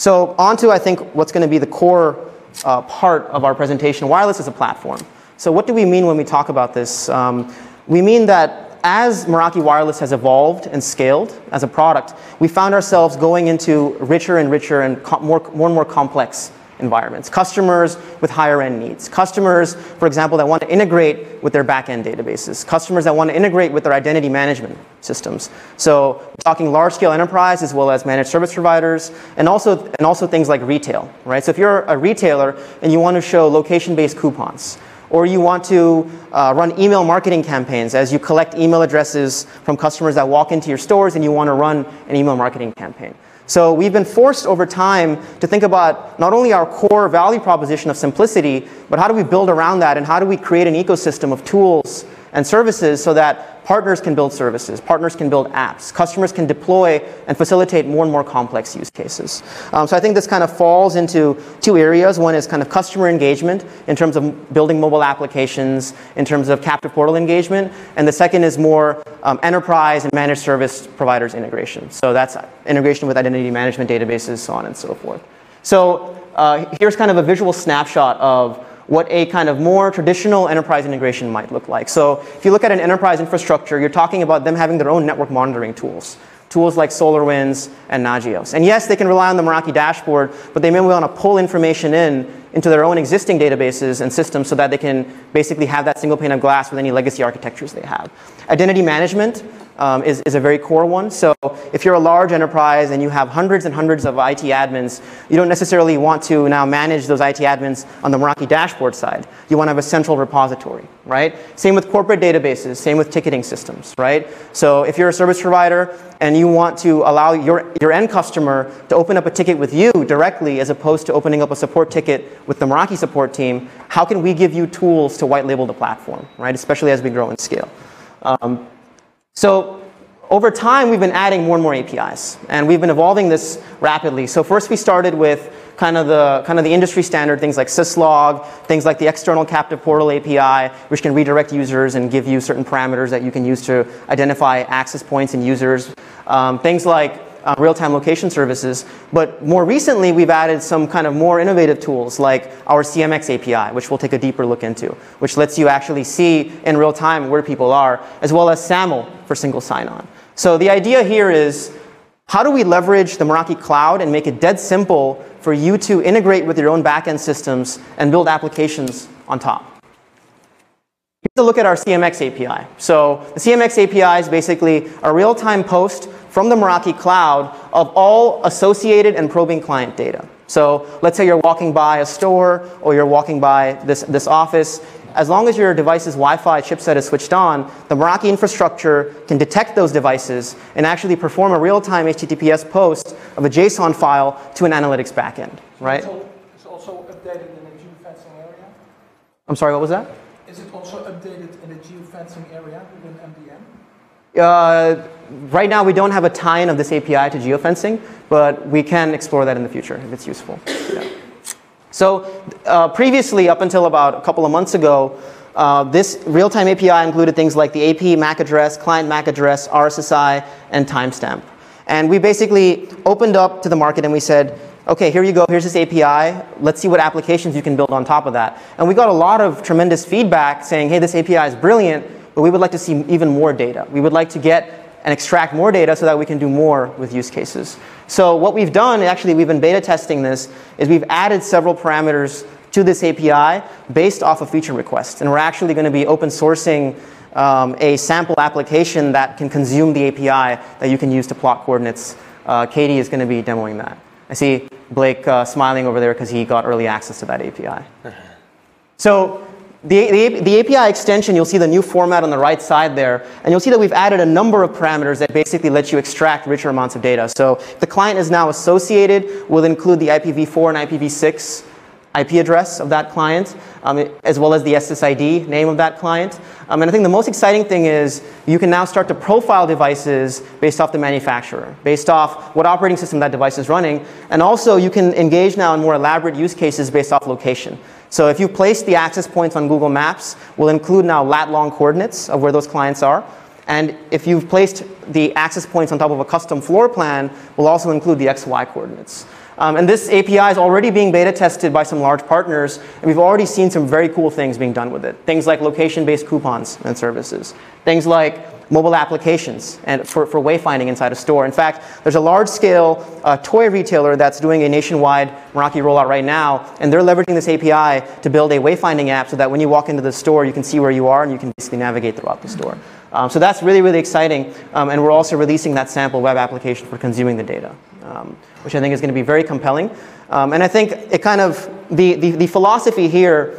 So on to, I think, what's going to be the core uh, part of our presentation, wireless as a platform. So what do we mean when we talk about this? Um, we mean that as Meraki Wireless has evolved and scaled as a product, we found ourselves going into richer and richer and more, more and more complex environments. Customers with higher end needs. Customers, for example, that want to integrate with their back-end databases. Customers that want to integrate with their identity management systems. So talking large scale enterprise as well as managed service providers and also, and also things like retail, right? So if you're a retailer and you want to show location-based coupons, or you want to uh, run email marketing campaigns as you collect email addresses from customers that walk into your stores and you want to run an email marketing campaign. So we've been forced over time to think about not only our core value proposition of simplicity, but how do we build around that and how do we create an ecosystem of tools and services so that partners can build services, partners can build apps, customers can deploy and facilitate more and more complex use cases. Um, so I think this kind of falls into two areas. One is kind of customer engagement in terms of building mobile applications, in terms of captive portal engagement, and the second is more um, enterprise and managed service providers integration. So that's integration with identity management databases, so on and so forth. So uh, here's kind of a visual snapshot of what a kind of more traditional enterprise integration might look like. So if you look at an enterprise infrastructure, you're talking about them having their own network monitoring tools. Tools like SolarWinds and Nagios. And yes, they can rely on the Meraki dashboard, but they may want to pull information in into their own existing databases and systems so that they can basically have that single pane of glass with any legacy architectures they have. Identity management, um, is, is a very core one. So if you're a large enterprise and you have hundreds and hundreds of IT admins, you don't necessarily want to now manage those IT admins on the Meraki dashboard side. You want to have a central repository, right? Same with corporate databases, same with ticketing systems, right? So if you're a service provider and you want to allow your, your end customer to open up a ticket with you directly as opposed to opening up a support ticket with the Meraki support team, how can we give you tools to white label the platform, right? Especially as we grow and scale. Um, so over time, we've been adding more and more APIs, and we've been evolving this rapidly. So first we started with kind of the, kind of the industry standard, things like syslog, things like the external captive portal API, which can redirect users and give you certain parameters that you can use to identify access points and users. Um, things like uh, real-time location services. But more recently, we've added some kind of more innovative tools like our CMX API, which we'll take a deeper look into, which lets you actually see in real time where people are, as well as SAML for single sign-on. So the idea here is how do we leverage the Meraki cloud and make it dead simple for you to integrate with your own backend systems and build applications on top? Here's a look at our CMX API. So the CMX API is basically a real-time post from the Meraki cloud of all associated and probing client data. So let's say you're walking by a store or you're walking by this, this office. As long as your device's Wi-Fi chipset is switched on, the Meraki infrastructure can detect those devices and actually perform a real-time HTTPS post of a JSON file to an analytics backend, right? It's also updated in a geofencing area? I'm sorry, what was that? Is it also updated in a geofencing area within MDM? Uh, right now, we don't have a tie-in of this API to geofencing, but we can explore that in the future if it's useful. Yeah. So uh, previously, up until about a couple of months ago, uh, this real-time API included things like the AP MAC address, client MAC address, RSSI, and timestamp. And we basically opened up to the market and we said, okay, here you go, here's this API, let's see what applications you can build on top of that. And we got a lot of tremendous feedback saying, hey, this API is brilliant, but we would like to see even more data. We would like to get and extract more data so that we can do more with use cases. So what we've done, actually we've been beta testing this, is we've added several parameters to this API based off of feature requests. And we're actually going to be open sourcing um, a sample application that can consume the API that you can use to plot coordinates. Uh, Katie is going to be demoing that. I see Blake uh, smiling over there because he got early access to that API. So the, the, the, API extension, you'll see the new format on the right side there, and you'll see that we've added a number of parameters that basically let you extract richer amounts of data. So the client is now associated, will include the IPv4 and IPv6 IP address of that client, um, as well as the SSID name of that client. Um, and I think the most exciting thing is you can now start to profile devices based off the manufacturer, based off what operating system that device is running. And also you can engage now in more elaborate use cases based off location. So if you place the access points on Google Maps, we'll include now lat long coordinates of where those clients are. And if you've placed the access points on top of a custom floor plan, we'll also include the XY coordinates. Um, and this API is already being beta tested by some large partners, and we've already seen some very cool things being done with it. Things like location-based coupons and services. Things like mobile applications and for, for wayfinding inside a store. In fact, there's a large-scale uh, toy retailer that's doing a nationwide Meraki rollout right now, and they're leveraging this API to build a wayfinding app so that when you walk into the store, you can see where you are and you can basically navigate throughout the store. Um, so that's really, really exciting, um, and we're also releasing that sample web application for consuming the data, um, which I think is going to be very compelling. Um, and I think it kind of, the, the, the philosophy here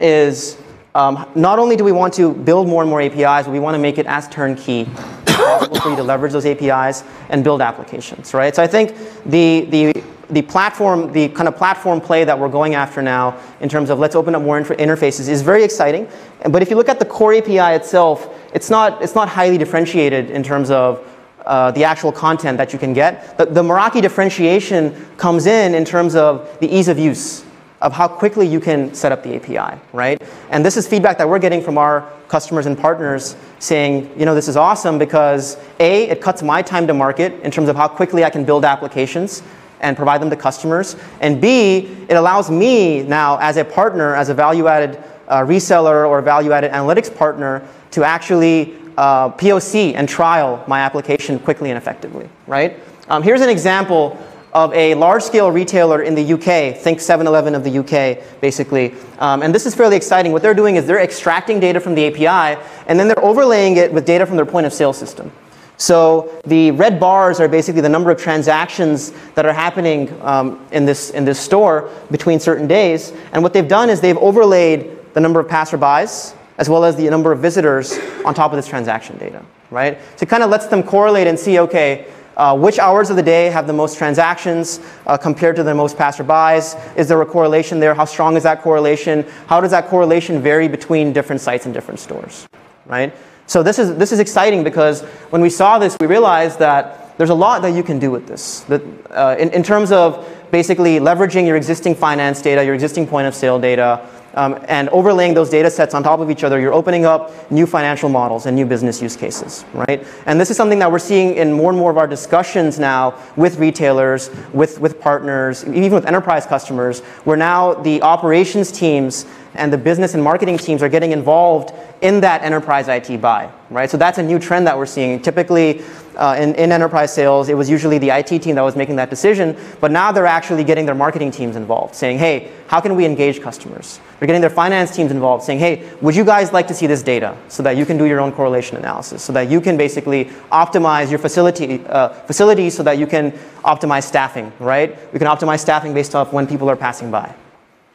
is um, not only do we want to build more and more APIs, but we want to make it as turnkey for you to leverage those APIs and build applications, right? So I think the, the, the platform, the kind of platform play that we're going after now in terms of let's open up more interfaces is very exciting. But if you look at the core API itself, it's not, it's not highly differentiated in terms of uh, the actual content that you can get. The, the Meraki differentiation comes in in terms of the ease of use of how quickly you can set up the API, right? And this is feedback that we're getting from our customers and partners saying, you know, this is awesome because A, it cuts my time to market in terms of how quickly I can build applications and provide them to customers. And B, it allows me now as a partner, as a value-added uh, reseller or value-added analytics partner to actually uh, POC and trial my application quickly and effectively, right? Um, here's an example of a large-scale retailer in the UK, think 7-Eleven of the UK, basically. Um, and this is fairly exciting. What they're doing is they're extracting data from the API, and then they're overlaying it with data from their point-of-sale system. So the red bars are basically the number of transactions that are happening um, in, this, in this store between certain days. And what they've done is they've overlaid the number of passerbys as well as the number of visitors on top of this transaction data, right? So it kind of lets them correlate and see, okay, uh, which hours of the day have the most transactions uh, compared to the most passerbys? Is there a correlation there? How strong is that correlation? How does that correlation vary between different sites and different stores, right? So this is, this is exciting because when we saw this, we realized that there's a lot that you can do with this. That, uh, in, in terms of basically leveraging your existing finance data, your existing point of sale data, um, and overlaying those data sets on top of each other, you're opening up new financial models and new business use cases, right? And this is something that we're seeing in more and more of our discussions now with retailers, with, with partners, even with enterprise customers, where now the operations teams and the business and marketing teams are getting involved in that enterprise IT buy, right? So that's a new trend that we're seeing. Typically, uh, in, in enterprise sales, it was usually the IT team that was making that decision, but now they're actually getting their marketing teams involved, saying, hey, how can we engage customers? They're getting their finance teams involved, saying, hey, would you guys like to see this data so that you can do your own correlation analysis, so that you can basically optimize your facility, uh, facilities so that you can optimize staffing, right? We can optimize staffing based off when people are passing by.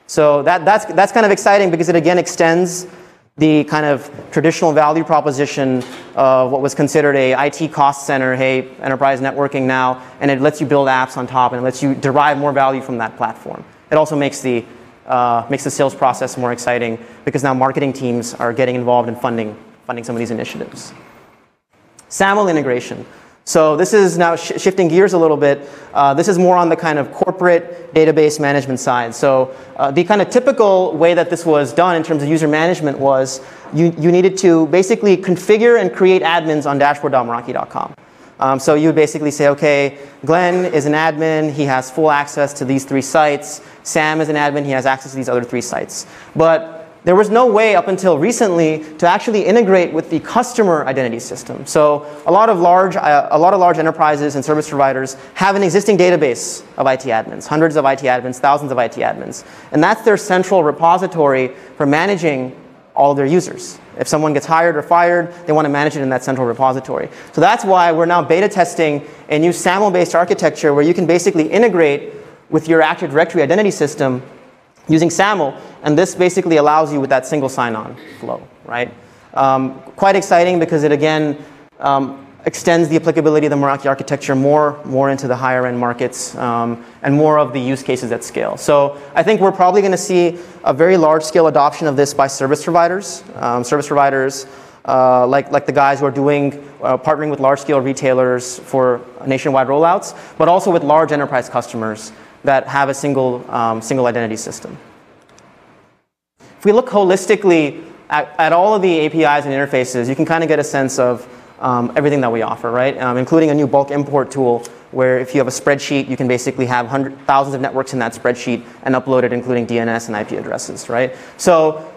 So that, that's, that's kind of exciting because it again extends the kind of traditional value proposition of what was considered a IT cost center, hey, enterprise networking now, and it lets you build apps on top and it lets you derive more value from that platform. It also makes the, uh, makes the sales process more exciting because now marketing teams are getting involved in funding, funding some of these initiatives. SAML integration. So this is now sh shifting gears a little bit. Uh, this is more on the kind of corporate database management side. So uh, the kind of typical way that this was done in terms of user management was you, you needed to basically configure and create admins on dashboard.meraki.com. Um, so you would basically say, okay, Glenn is an admin, he has full access to these three sites. Sam is an admin, he has access to these other three sites. But there was no way up until recently to actually integrate with the customer identity system. So a lot of large, uh, a lot of large enterprises and service providers have an existing database of IT admins, hundreds of IT admins, thousands of IT admins. And that's their central repository for managing all of their users. If someone gets hired or fired, they want to manage it in that central repository. So that's why we're now beta testing a new SAML-based architecture where you can basically integrate with your Active Directory identity system using SAML, and this basically allows you with that single sign-on flow, right? Um, quite exciting because it again um, extends the applicability of the Meraki architecture more, more into the higher end markets um, and more of the use cases at scale. So I think we're probably going to see a very large scale adoption of this by service providers. Um, service providers uh, like, like the guys who are doing, uh, partnering with large scale retailers for nationwide rollouts, but also with large enterprise customers that have a single, um, single identity system. If we look holistically at, at, all of the APIs and interfaces, you can kind of get a sense of um, everything that we offer, right? Um, including a new bulk import tool where if you have a spreadsheet, you can basically have thousands of networks in that spreadsheet and upload it, including DNS and IP addresses, right? So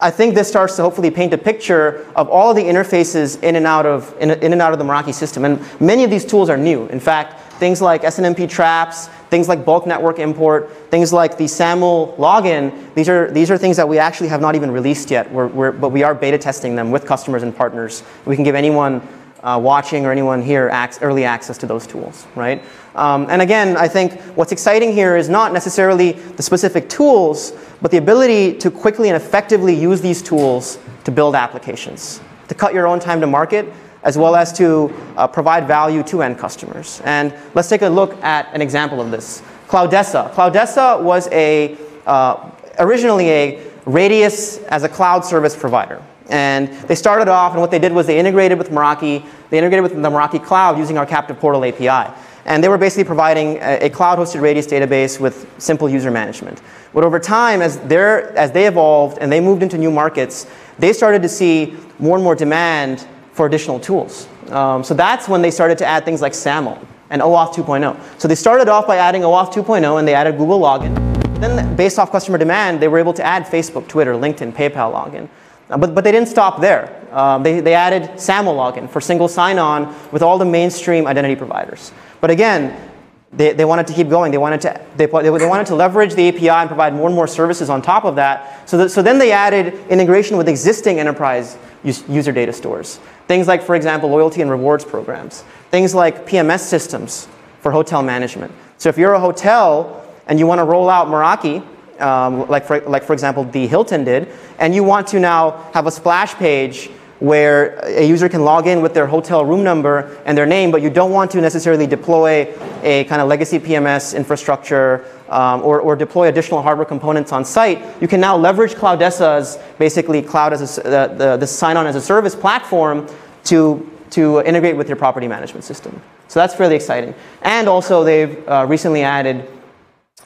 I think this starts to hopefully paint a picture of all of the interfaces in and out of, in, in and out of the Meraki system. And many of these tools are new. In fact, things like SNMP traps, things like bulk network import, things like the SAML login, these are, these are things that we actually have not even released yet, we're, we're, but we are beta testing them with customers and partners. We can give anyone uh, watching or anyone here early access to those tools, right? Um, and again, I think what's exciting here is not necessarily the specific tools, but the ability to quickly and effectively use these tools to build applications, to cut your own time to market, as well as to uh, provide value to end customers. And let's take a look at an example of this. Cloudessa. Cloudessa was a, uh, originally a Radius as a cloud service provider. And they started off, and what they did was they integrated with Meraki. They integrated with the Meraki cloud using our Captive Portal API. And they were basically providing a, cloud-hosted Radius database with simple user management. But over time, as, as they evolved and they moved into new markets, they started to see more and more demand for additional tools. Um, so that's when they started to add things like SAML and OAuth 2.0. So they started off by adding OAuth 2.0 and they added Google Login. Then based off customer demand, they were able to add Facebook, Twitter, LinkedIn, PayPal login. Uh, but, but they didn't stop there. Um, they, they added SAML login for single sign-on with all the mainstream identity providers. But again, they, they wanted to keep going. They wanted to, they, they wanted to leverage the API and provide more and more services on top of that. So, that, so then they added integration with existing enterprise user data stores. Things like, for example, loyalty and rewards programs. Things like PMS systems for hotel management. So if you're a hotel and you want to roll out Meraki, um, like, for, like for example the Hilton did, and you want to now have a splash page where a user can log in with their hotel room number and their name, but you don't want to necessarily deploy a kind of legacy PMS infrastructure um, or, or, deploy additional hardware components on site, you can now leverage Cloudessa's basically cloud as a, the, the, the sign-on as a service platform to, to integrate with your property management system. So that's fairly exciting. And also they've uh, recently added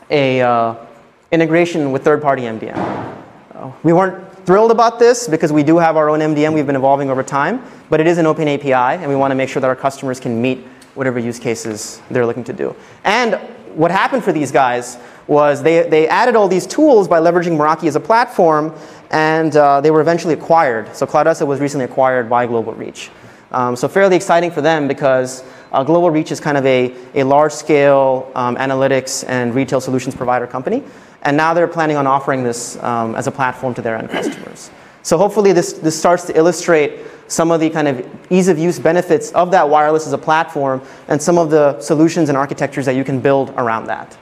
a uh, integration with third-party MDM. We weren't thrilled about this because we do have our own MDM we've been evolving over time, but it is an open API and we want to make sure that our customers can meet whatever use cases they're looking to do. And what happened for these guys was they, they added all these tools by leveraging Meraki as a platform and uh, they were eventually acquired. So Cloudessa was recently acquired by Global Reach. Um, so fairly exciting for them because uh, Global Reach is kind of a, a large-scale um, analytics and retail solutions provider company. And now they're planning on offering this um, as a platform to their end customers. So hopefully this, this starts to illustrate some of the kind of ease of use benefits of that wireless as a platform and some of the solutions and architectures that you can build around that.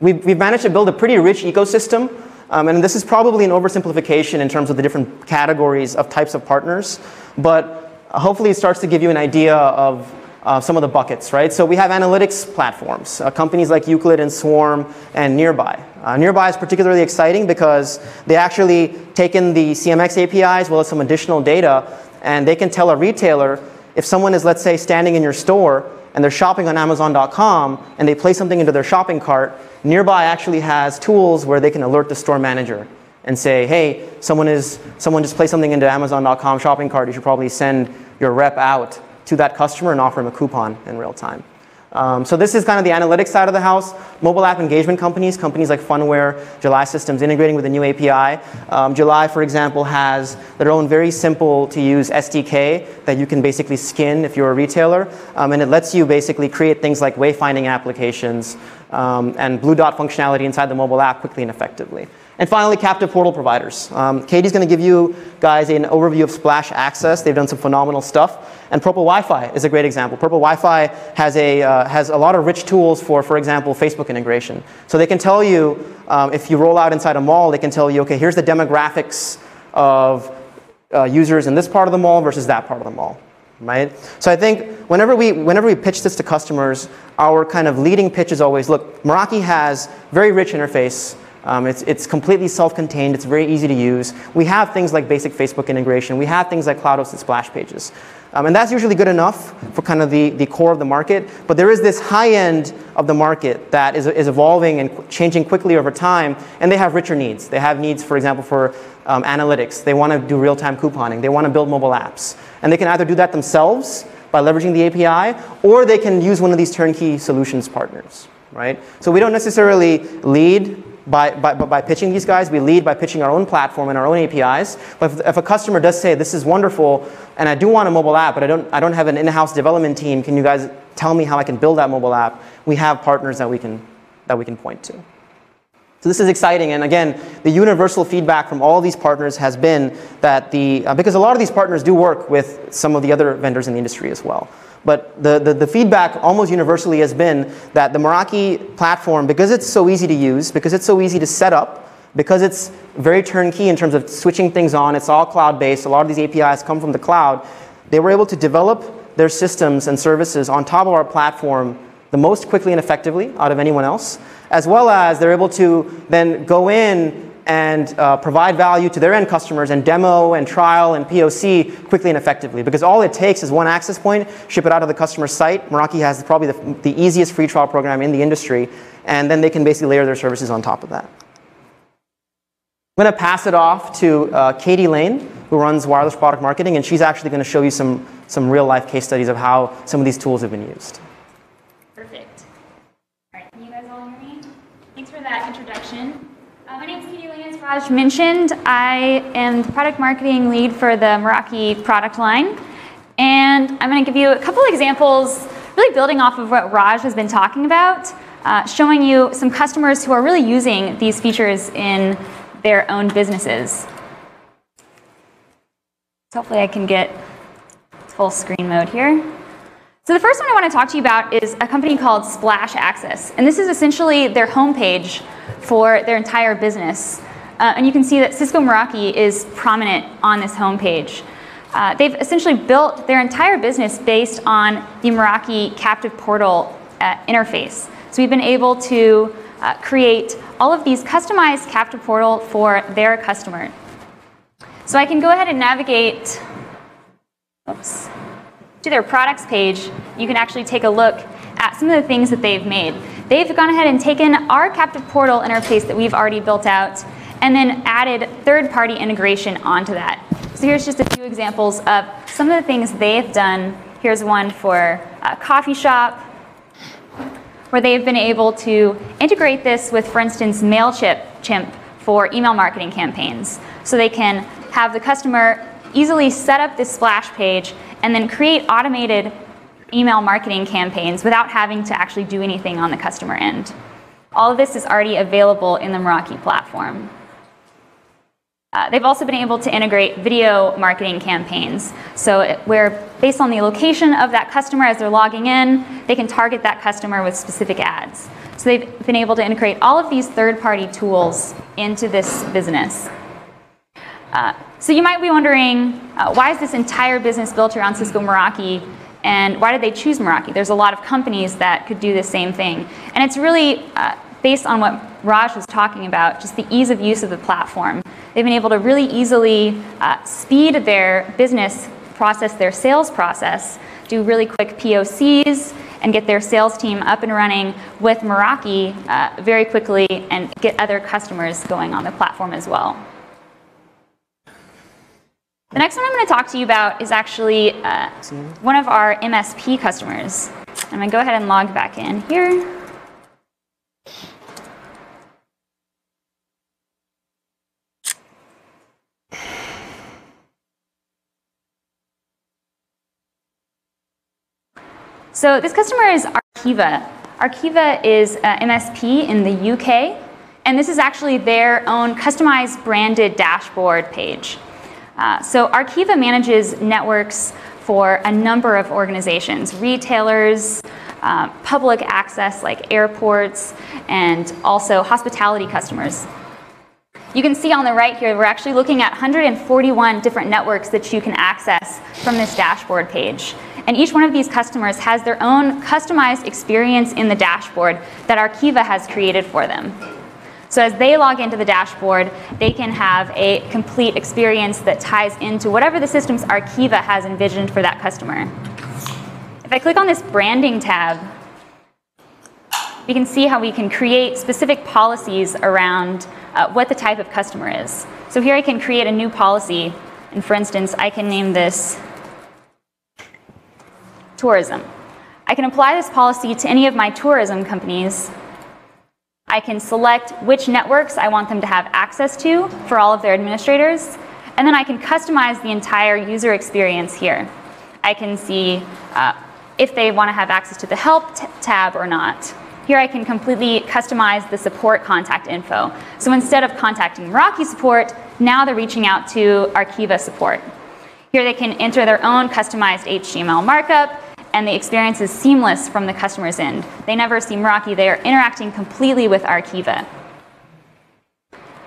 We've, we've managed to build a pretty rich ecosystem. Um, and this is probably an oversimplification in terms of the different categories of types of partners. But hopefully it starts to give you an idea of uh, some of the buckets, right? So we have analytics platforms, uh, companies like Euclid and Swarm and Nearbuy. Uh, Nearbuy is particularly exciting because they actually take in the CMX API as well as some additional data, and they can tell a retailer if someone is, let's say, standing in your store and they're shopping on Amazon.com and they place something into their shopping cart, Nearbuy actually has tools where they can alert the store manager and say, hey, someone, is, someone just placed something into Amazon.com shopping cart, you should probably send your rep out to that customer and offer them a coupon in real time. Um, so this is kind of the analytics side of the house. Mobile app engagement companies, companies like Phunware, July Systems integrating with a new API. Um, July, for example, has their own very simple to use SDK that you can basically skin if you're a retailer. Um, and it lets you basically create things like wayfinding applications um, and blue dot functionality inside the mobile app quickly and effectively. And finally, captive portal providers. Um, Katie's going to give you guys an overview of Splash Access. They've done some phenomenal stuff. And Purple Wi-Fi is a great example. Purple Wi-Fi has a, uh, has a lot of rich tools for, for example, Facebook integration. So they can tell you, um, if you roll out inside a mall, they can tell you, okay, here's the demographics of uh, users in this part of the mall versus that part of the mall. Right? So I think whenever we, whenever we pitch this to customers, our kind of leading pitch is always, look, Meraki has very rich interface Um, it's, it's completely self-contained. It's very easy to use. We have things like basic Facebook integration. We have things like cloud-hosted splash pages. Um, and that's usually good enough for kind of the, the core of the market. But there is this high end of the market that is, is evolving and changing quickly over time. And they have richer needs. They have needs, for example, for um, analytics. They want to do real-time couponing. They want to build mobile apps. And they can either do that themselves by leveraging the API, or they can use one of these turnkey solutions partners, right? So we don't necessarily lead by, by, by pitching these guys. We lead by pitching our own platform and our own APIs. But if, if, a customer does say, this is wonderful, and I do want a mobile app, but I don't, I don't have an in-house development team, can you guys tell me how I can build that mobile app? We have partners that we can, that we can point to. So this is exciting, and again, the universal feedback from all these partners has been that the, uh, because a lot of these partners do work with some of the other vendors in the industry as well. But the, the, the, feedback almost universally has been that the Meraki platform, because it's so easy to use, because it's so easy to set up, because it's very turnkey in terms of switching things on, it's all cloud-based, a lot of these APIs come from the cloud, they were able to develop their systems and services on top of our platform the most quickly and effectively out of anyone else, as well as they're able to then go in and uh, provide value to their end customers and demo and trial and POC quickly and effectively. Because all it takes is one access point, ship it out to the customer site. Meraki has probably the, the easiest free trial program in the industry, and then they can basically layer their services on top of that. I'm going to pass it off to uh, Katie Lane, who runs wireless product marketing, and she's actually going to show you some, some real life case studies of how some of these tools have been used. Perfect. All right, can you guys all hear me? Thanks for that introduction. Uh, my name is Katie Lane, as Raj mentioned. I am the product marketing lead for the Meraki product line. And I'm going to give you a couple examples, really building off of what Raj has been talking about, uh, showing you some customers who are really using these features in their own businesses. So hopefully I can get full screen mode here. So the first one I want to talk to you about is a company called Splash Access. And this is essentially their homepage for their entire business. Uh, and you can see that Cisco Meraki is prominent on this homepage. Uh, they've essentially built their entire business based on the Meraki captive portal uh, interface. So we've been able to uh, create all of these customized captive portal for their customer. So I can go ahead and navigate oops, to their products page. You can actually take a look at some of the things that they've made. They've gone ahead and taken our captive portal interface that we've already built out and then added third-party integration onto that. So here's just a few examples of some of the things they've done. Here's one for a coffee shop where they've been able to integrate this with, for instance, MailChimp for email marketing campaigns. So they can have the customer easily set up this splash page and then create automated email marketing campaigns without having to actually do anything on the customer end. All of this is already available in the Meraki platform. Uh, they've also been able to integrate video marketing campaigns. So where based on the location of that customer as they're logging in, they can target that customer with specific ads. So they've been able to integrate all of these third-party tools into this business. Uh, so you might be wondering, uh, why is this entire business built around Cisco Meraki and why did they choose Meraki? There's a lot of companies that could do the same thing. And it's really uh, based on what Raj was talking about, just the ease of use of the platform. They've been able to really easily uh, speed their business process, their sales process, do really quick POCs, and get their sales team up and running with Meraki uh, very quickly and get other customers going on the platform as well. The next one I'm going to talk to you about is actually uh, one of our MSP customers. I'm going to go ahead and log back in here. So this customer is Arqiva. Arqiva is an MSP in the UK, and this is actually their own customized branded dashboard page. Uh, so Arqiva manages networks for a number of organizations, retailers, uh, public access like airports, and also hospitality customers. You can see on the right here, we're actually looking at 141 different networks that you can access from this dashboard page. And each one of these customers has their own customized experience in the dashboard that Arqiva has created for them. So as they log into the dashboard, they can have a complete experience that ties into whatever the systems Arqiva has envisioned for that customer. If I click on this branding tab, we can see how we can create specific policies around uh, what the type of customer is. So here I can create a new policy, and for instance, I can name this tourism. I can apply this policy to any of my tourism companies. I can select which networks I want them to have access to for all of their administrators, and then I can customize the entire user experience here. I can see uh, if they want to have access to the Help tab or not. Here I can completely customize the support contact info. So instead of contacting Meraki support, now they're reaching out to Arqiva support. Here they can enter their own customized HTML markup, and the experience is seamless from the customer's end. They never see Meraki, they are interacting completely with Arqiva.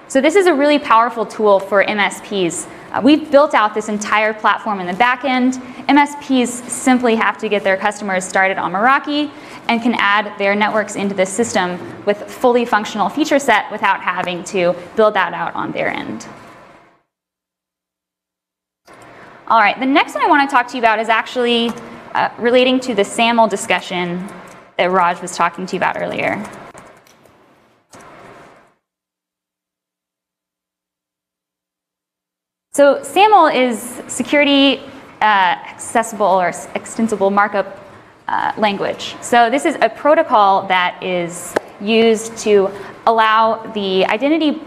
So this is a really powerful tool for MSPs. Uh, we've built out this entire platform in the back end. MSPs simply have to get their customers started on Meraki and can add their networks into this system with fully functional feature set without having to build that out on their end. All right, the next one I want to talk to you about is actually uh, relating to the SAML discussion that Raj was talking to you about earlier. So SAML is security uh, accessible or extensible markup uh, language. So this is a protocol that is used to allow the identity,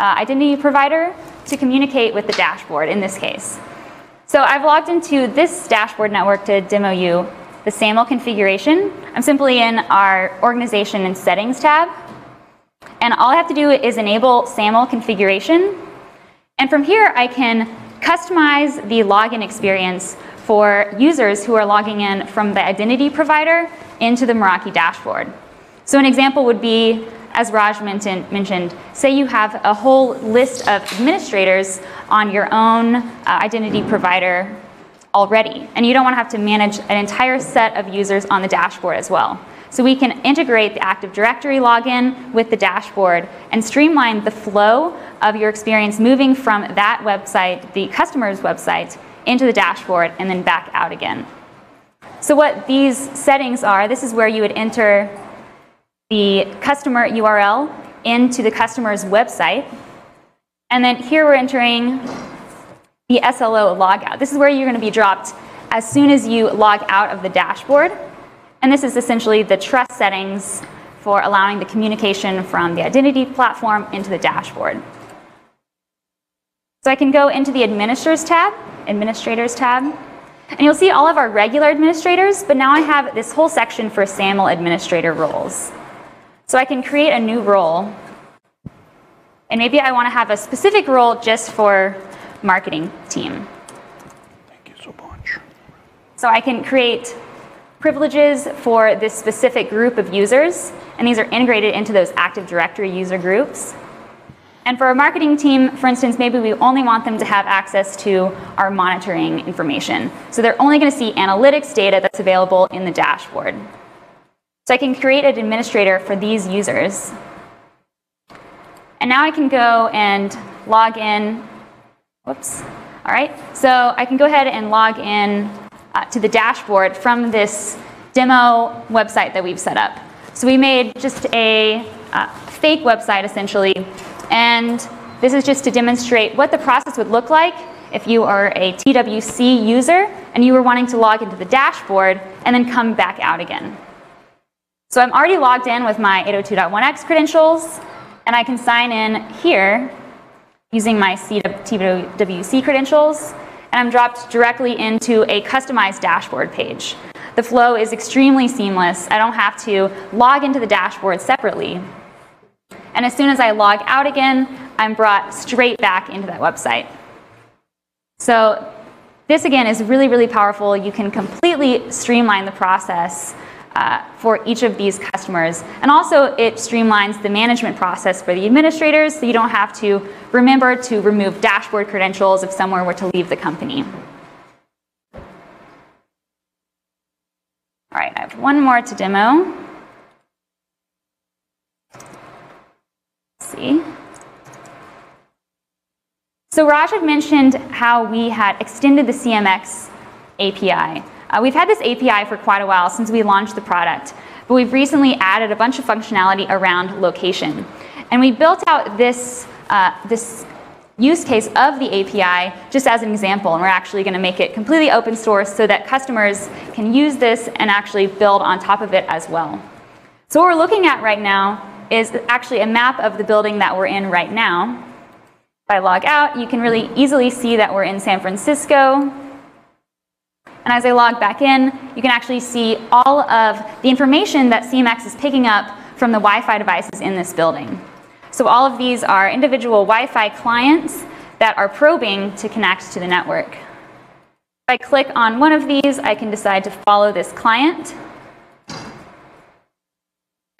uh, identity provider to communicate with the dashboard in this case. So I've logged into this dashboard network to demo you the SAML configuration. I'm simply in our organization and settings tab. And all I have to do is enable SAML configuration. And from here, I can customize the login experience for users who are logging in from the identity provider into the Meraki dashboard. So an example would be, as Raj mentioned, say you have a whole list of administrators on your own uh, identity provider already, and you don't want to have to manage an entire set of users on the dashboard as well. So we can integrate the Active Directory login with the dashboard and streamline the flow of your experience moving from that website, the customer's website, into the dashboard and then back out again. So what these settings are, this is where you would enter the customer URL into the customer's website. And then here we're entering the SLO logout. This is where you're going to be dropped as soon as you log out of the dashboard. And this is essentially the trust settings for allowing the communication from the identity platform into the dashboard. So I can go into the administrators tab, administrators tab, and you'll see all of our regular administrators, but now I have this whole section for SAML administrator roles. So I can create a new role. And maybe I want to have a specific role just for marketing team. Thank you so much. So I can create privileges for this specific group of users, and these are integrated into those Active Directory user groups. And for our marketing team, for instance, maybe we only want them to have access to our monitoring information. So they're only going to see analytics data that's available in the dashboard. So I can create an administrator for these users. And now I can go and log in. Whoops. All right. So I can go ahead and log in uh, to the dashboard from this demo website that we've set up. So we made just a uh, fake website essentially and this is just to demonstrate what the process would look like if you are a TWC user and you were wanting to log into the dashboard and then come back out again. So I'm already logged in with my 802.1x credentials, and I can sign in here using my TWC credentials, and I'm dropped directly into a customized dashboard page. The flow is extremely seamless. I don't have to log into the dashboard separately. And as soon as I log out again, I'm brought straight back into that website. So this again is really, really powerful. You can completely streamline the process uh, for each of these customers. And also it streamlines the management process for the administrators so you don't have to remember to remove dashboard credentials if someone were to leave the company. All right, I have one more to demo. See. So Raj had mentioned how we had extended the CMX API. Uh, we've had this API for quite a while since we launched the product, but we've recently added a bunch of functionality around location. And we built out this, uh, this use case of the API just as an example, and we're actually going to make it completely open source so that customers can use this and actually build on top of it as well. So what we're looking at right now is actually a map of the building that we're in right now. If I log out, you can really easily see that we're in San Francisco. And as I log back in, you can actually see all of the information that CMX is picking up from the Wi-Fi devices in this building. So all of these are individual Wi-Fi clients that are probing to connect to the network. If I click on one of these, I can decide to follow this client.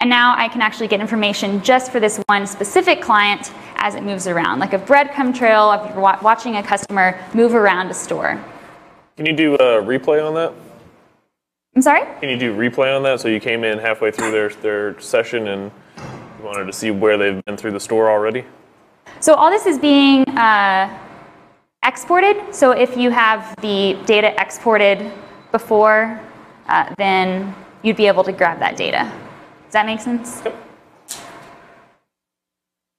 And now I can actually get information just for this one specific client as it moves around, like a breadcrumb trail of watching a customer move around a store. Can you do a replay on that? I'm sorry? Can you do replay on that? So you came in halfway through their, their session and you wanted to see where they've been through the store already? So all this is being uh, exported. So if you have the data exported before, uh, then you'd be able to grab that data. Does that make sense? Yep.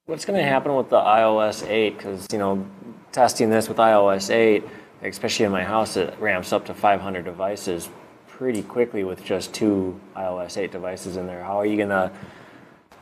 What's going to happen with the iOS 8? Because, you know, testing this with iOS 8, especially in my house, it ramps up to 500 devices pretty quickly with just two iOS 8 devices in there. How are you going to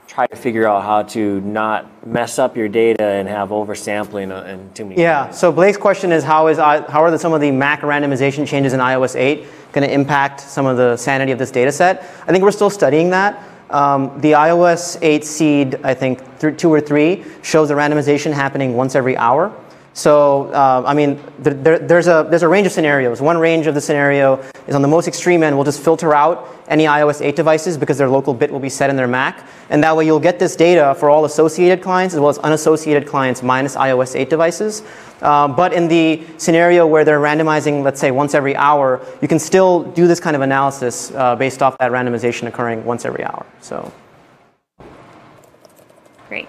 try to figure out how to not mess up your data and have oversampling and too many. Yeah. So Blake's question is how is uh, how are the, some of the MAC randomization changes in iOS 8 going to impact some of the sanity of this data set? I think we're still studying that. Um, the iOS 8 seed, I think th two or three, shows a randomization happening once every hour. So, uh, I mean, there, there's, a, there's a range of scenarios. One range of the scenario is on the most extreme end, we'll just filter out any iOS 8 devices because their local bit will be set in their Mac. And that way you'll get this data for all associated clients as well as unassociated clients minus iOS 8 devices. Um, but in the scenario where they're randomizing, let's say, once every hour, you can still do this kind of analysis uh, based off that randomization occurring once every hour. So. Great.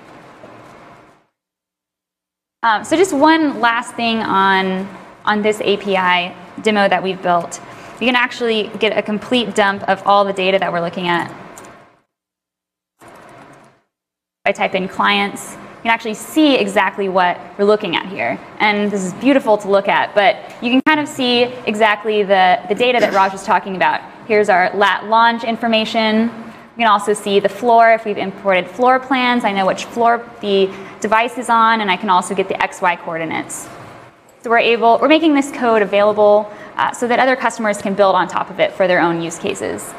Um, so just one last thing on, on this API demo that we've built. You can actually get a complete dump of all the data that we're looking at. I type in clients, you can actually see exactly what we're looking at here. And this is beautiful to look at, but you can kind of see exactly the, the data that Raj was talking about. Here's our lat long information. You can also see the floor if we've imported floor plans. I know which floor the device is on, and I can also get the XY coordinates. So we're able, we're making this code available uh, so that other customers can build on top of it for their own use cases.